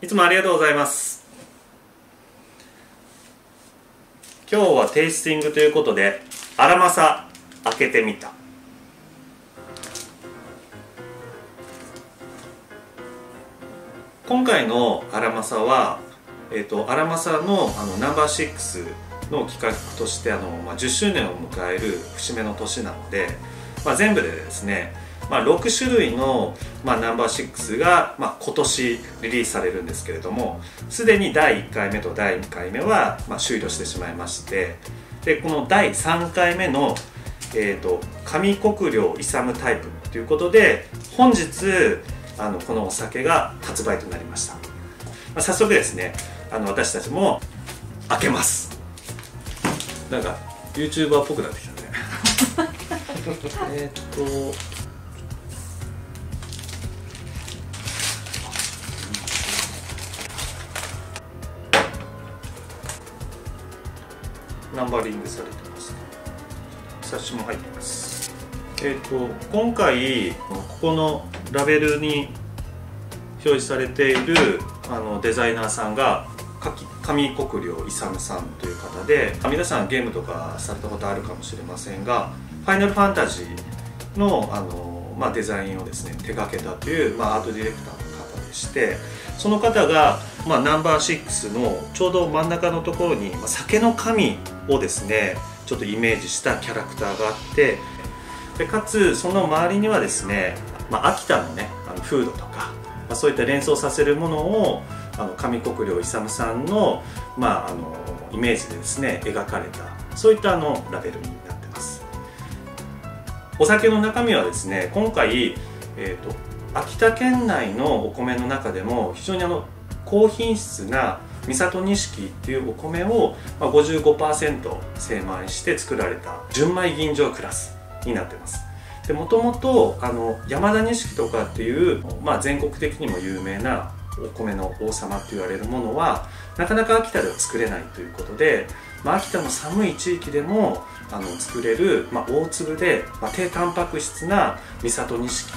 いつもありがとうございます。今日はテイスティングということでアラマサ開けてみた。今回のアラマサは、えーと、アラマサのあのナンバー6の企画としてあの、まあ、10周年を迎える節目の年なので、まあ、全部でですね、まあ、6種類の、まあ、ナンバー6が、まあ、今年リリースされるんですけれどもすでに第1回目と第2回目は、まあ、終了してしまいましてでこの第3回目の、えーと、上国領勇タイプということで本日あのこのお酒が発売となりました、まあ、早速ですねあの私たちも開けます。なんか YouTuber っぽくなってきた えっとナンバリングされてます冊子も入ってますえっ、ー、と今回ここのラベルに表示されているあのデザイナーさんが上国領勇さんという方で皆さんゲームとかされたことあるかもしれませんが「ァイナルファンタジーの」あの、まあ、デザインをですね手掛けたという、まあ、アートディレクターの方でしてその方が、まあ、ナンバー6のちょうど真ん中のところに、まあ、酒の神をですねちょっとイメージしたキャラクターがあってでかつその周りにはですね、まあ、秋田のねあの風土とか、まあ、そういった連想させるものをあの上国領勇さんの,、まあ、あのイメージでですね描かれたそういったあのラベルになってますお酒の中身はですね今回、えーと、秋田県内のお米の中でも非常にあの高品質な三里錦っていうお米を55%精米して作られた純米吟醸クラスになってます。でもともと山田錦とかっていう、まあ、全国的にも有名なお米の王様って言われるものはなかなか秋田では作れないということで、まあ、秋田の寒い地域でもあの作れる、まあ、大粒で、まあ、低タンパク質な三郷錦。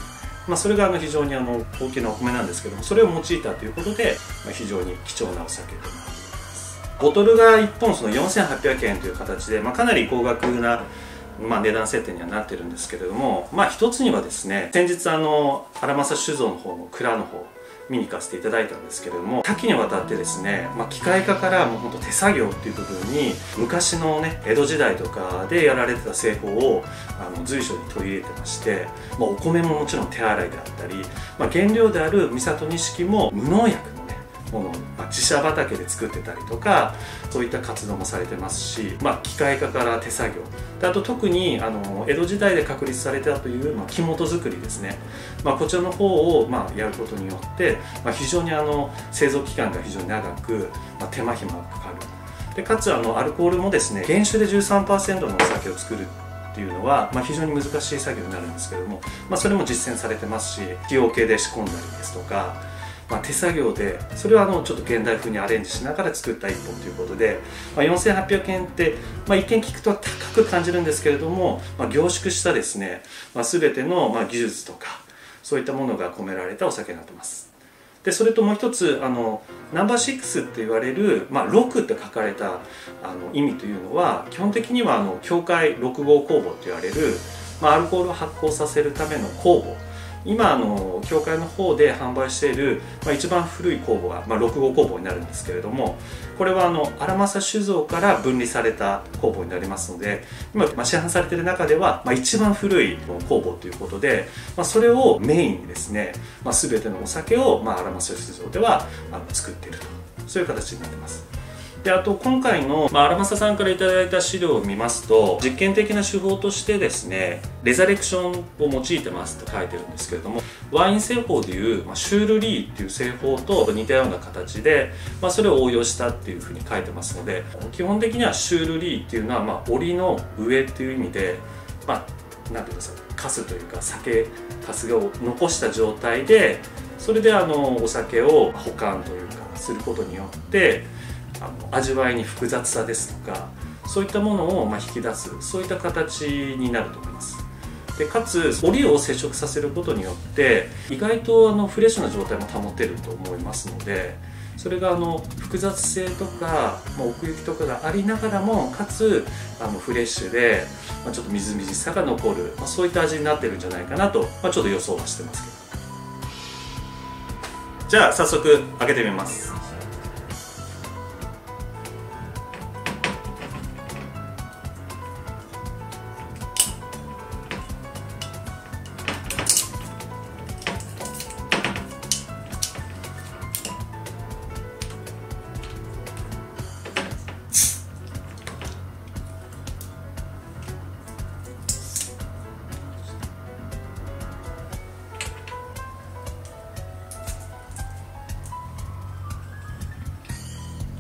まあ、それがあの非常にあの高級なお米なんですけどもそれを用いたということで、まあ、非常に貴重なお酒となっています。ボトルが1本その4800円という形で、まあ、かなり高額なまあ、値段設定にはなってるんですけれども、まあ、一つにはですね先日あの荒政酒造の方の蔵の方見に行かせていただいたんですけれども多岐にわたってですね、まあ、機械化からもうほんと手作業っていう部分に昔のね江戸時代とかでやられてた製法をあの随所に取り入れてまして、まあ、お米ももちろん手洗いであったり、まあ、原料である三里錦も無農薬ものを、まあ、自社畑で作ってたりとかそういった活動もされてますし、まあ、機械化から手作業。であと特にあの江戸時代で確立されたという、まあ、木本作りですね、まあ、こちらの方を、まあ、やることによって、まあ、非常にあの製造期間が非常に長く、まあ、手間暇がかかる。でかつあのアルコールもですね原酒で13%のお酒を作るっていうのは、まあ、非常に難しい作業になるんですけども、まあ、それも実践されてますし気温計で仕込んだりですとかまあ、手作業でそれをあのちょっと現代風にアレンジしながら作った一本ということで、まあ、4800円って、まあ、一見聞くと高く感じるんですけれども、まあ、凝縮したですね、まあ、全てのまあ技術とかそういったものが込められたお酒になってます。でそれともう一つあのナンバー6って言われる、まあ、6って書かれたあの意味というのは基本的にはあの境界6号酵母と言われる、まあ、アルコールを発酵させるための酵母今あの協会の方で販売している、まあ、一番古い工房が、まあ、6号工房になるんですけれどもこれはあの荒政酒造から分離された工房になりますので今、まあ、市販されている中では、まあ、一番古い工房ということで、まあ、それをメインにですね、まあ、全てのお酒を、まあ、荒政酒造ではあの作っているとそういう形になってます。であと今回の、まあ、荒政さんから頂いた資料を見ますと実験的な手法としてですねレザレクションを用いてますと書いてるんですけれどもワイン製法でいう、まあ、シュールリーっていう製法と似たような形で、まあ、それを応用したっていうふうに書いてますので基本的にはシュールリーっていうのは、まあ、檻の上っていう意味でまあなんていうんですかカスというか酒かすを残した状態でそれであのお酒を保管というかすることによって味わいに複雑さですとかそういったものをま引き出すそういった形になると思います。でかつ折を接触させることによって意外とあのフレッシュな状態も保てると思いますのでそれがあの複雑性とか、ま、奥行きとかがありながらもかつあのフレッシュで、ま、ちょっとみずみずしさが残る、ま、そういった味になってるんじゃないかなと、ま、ちょっと予想はしてますけど。じゃあ早速開けてみます。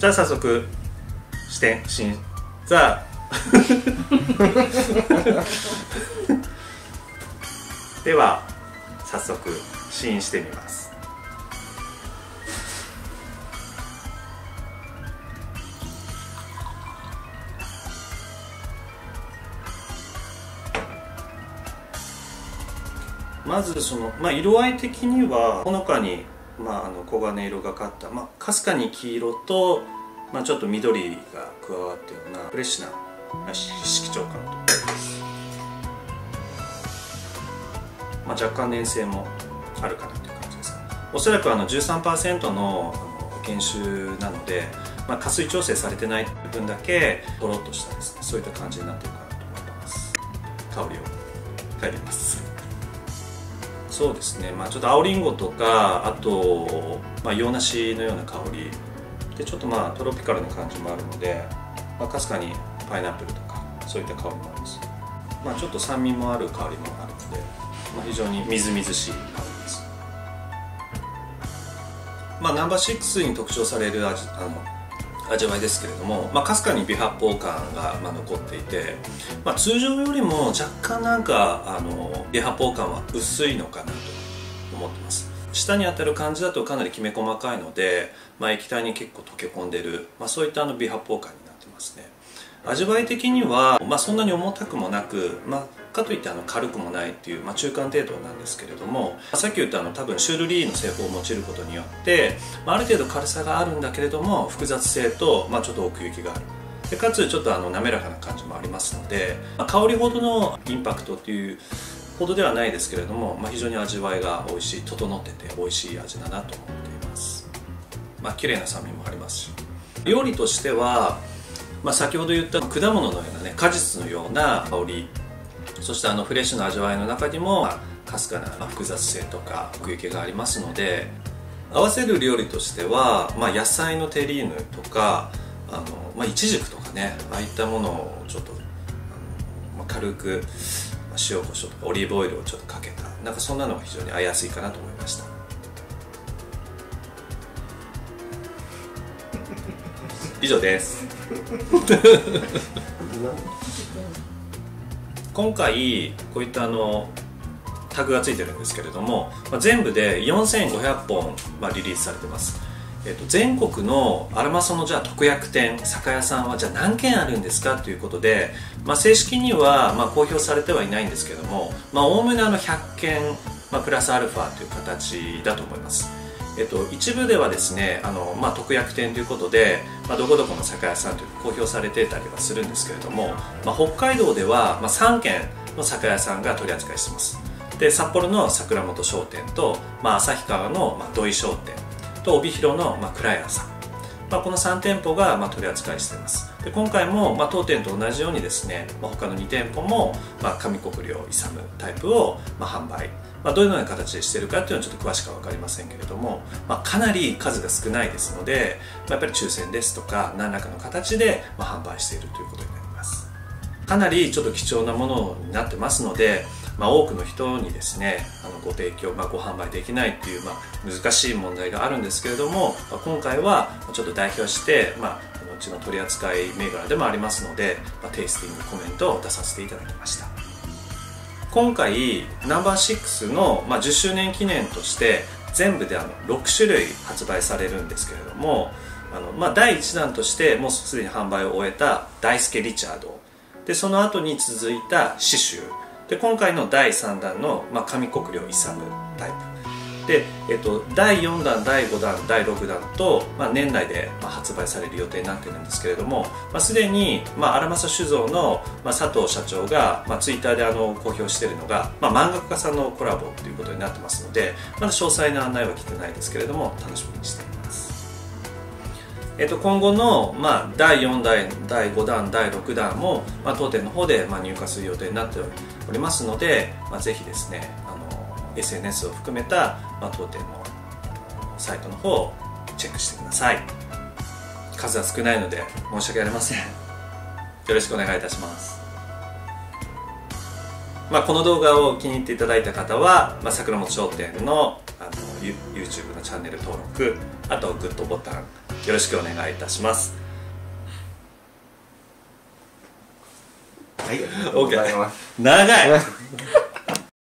じゃあ早速視点新ザ。では早速試飲してみます。まずその、まあ、色合い的にはほのかにまあ、あの黄金色がかった、まあ、かすかに黄色と、まあ、ちょっと緑が加わったようなフレッシュな色調感と、まあ、若干粘性もあるかなという感じですおそらくあの13%の減酒なので、まあ、加水調整されてない部分だけとろっとしたですねそういった感じになってるかなと思います。香りを嗅いでます。そうですね、まあ、ちょっと青りんごとかあと、まあ、洋梨のような香り。でちょっとまあトロピカルな感じもあるのでかすかにパイナップルとかそういった香りもあります、まあ、ちょっと酸味もある香りもあるので、まあ、非常にみずみずしい香りです。まあナンバー6に特徴される味あの味わいですけれどもかす、まあ、かに微発泡感が、まあ、残っていて、まあ、通常よりも若干なんかあの微発泡感は薄いのかなと思ってます。舌に当たる感じだとかなりきめ細かいので、まあ、液体に結構溶け込んでる、まあ、そういったあの微発泡感になってますね。味わい的には、まあ、そんなに重たくもなく、まあ、かといってあの軽くもないっていう、まあ、中間程度なんですけれどもさっき言ったあの多分シュールリーの製法を用いることによって、まあ、ある程度軽さがあるんだけれども複雑性と、まあ、ちょっと奥行きがある。でかつちょっとあの滑らかな感じもありますので、まあ、香りほどのインパクトっていうほどではないですけれども、まあ、非常に味わいが美味しい整ってて美味しい味だなと思っています。まあ綺麗な酸味もありますし。料理としては、まあ、先ほど言った果物のようなね果実のような香りそしてあのフレッシュな味わいの中にもかすかな複雑性とか奥行きがありますので合わせる料理としては、まあ、野菜のテリーヌとかあの、まあ、イチジクとかねああいったものをちょっとあの、まあ、軽く塩コショウとかオリーブオイルをちょっとかけたなんかそんなのが非常に合いやすいかなと思いました。以上です 今回こういったあのタグがついてるんですけれども、まあ、全部で4500本、まあ、リリースされてます。えーと、全国のアラマソのじゃあ特約店酒屋さんはじゃあ何軒あるんですか？ということで、まあ、正式にはまあ公表されてはいないんですけどもおおむねあの100件、まあ、プラスアルファという形だと思います、えーと、一部ではですねあの、まあ、特約店ということで、まあ、どこどこの酒屋さんという公表されてたりはするんですけれども、まあ、北海道ではまあ3軒の酒屋さんが取り扱いしてます。で札幌の桜本商店と、まあ、旭川の、まあ、土井商店と帯広の、まあ、クライアンさん、まあ、この3店舗が、まあ、取り扱いしています。で今回も、まあ、当店と同じようにですね、まあ、他の2店舗も、まあ、上国領勇タイプを、まあ、販売まあ、どのような形でしてるかっていうのはちょっと詳しくは分かりませんけれども、まあ、かなり数が少ないですので、まあ、やっぱり抽選ですとか何らかの形で、まあ、販売しているということになります。かなりちょっと貴重なものになってますのでまあ、多くの人にですねあのご提供、まあ、ご販売できないっていう、まあ、難しい問題があるんですけれども、まあ、今回はちょっと代表して、まあ、うちの取扱銘柄でもありますので、まあ、テイスティングコメントを出させていただきました。今回ナンバー6の、まあ、10周年記念として全部であの6種類発売されるんですけれどもあの、まあ、第1弾としてもうすでに販売を終えた大輔リチャード。でその後に続いた刺繍で今回の第3弾の、まあ、上国領勇タイプ。で、えっと、第4弾第5弾第6弾と、まあ、年内で、発売される予定になってるんですけれども、まあ、すでに、まあ、荒政酒造の、まあ、佐藤社長が、まあ、ツイッターであの公表しているのが、まあ、漫画家さんのコラボということになってますのでまだ詳細な案内は来てないですけれども楽しみにしています。えっと、今後の、まあ、第4弾第5弾第6弾も、まあ、当店の方で、まあ、入荷する予定になっておりますので、まあ、ぜひですね SNS を含めた、まあ、当店のサイトの方をチェックしてください。数は少ないので申し訳ありません。よろしくお願いいたします。まあ、この動画を気に入っていただいた方は、まあ、桜本商店のあの YouTube のチャンネル登録あとグッドボタンよろしくお願いいたします。はい、ありがとうございます。長い